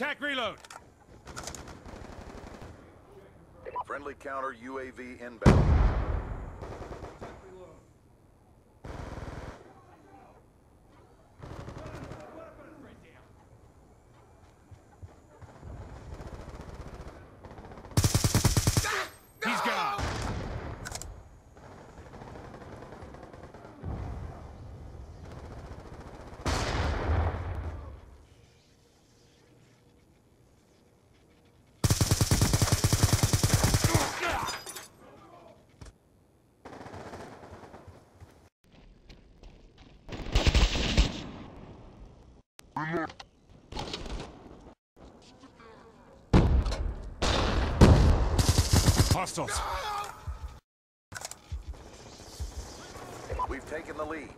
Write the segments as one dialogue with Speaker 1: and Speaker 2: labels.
Speaker 1: Attack reload.
Speaker 2: Friendly counter UAV inbound.
Speaker 1: Hostiles.
Speaker 2: We've taken the lead.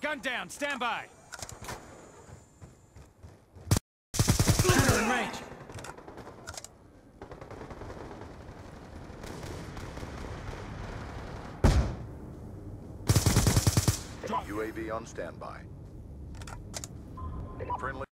Speaker 1: Gun down. Stand by.
Speaker 2: UAV on standby. Friendly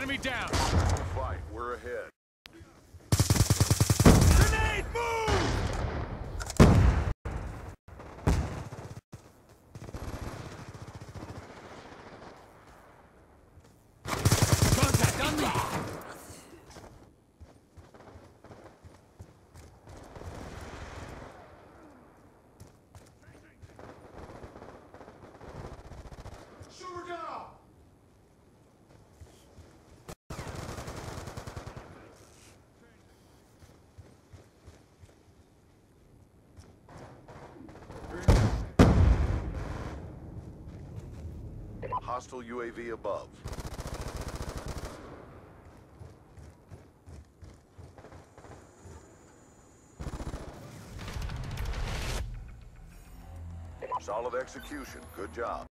Speaker 1: Enemy down.
Speaker 2: Fight, we're ahead. Hostile UAV above. Solid execution. Good job.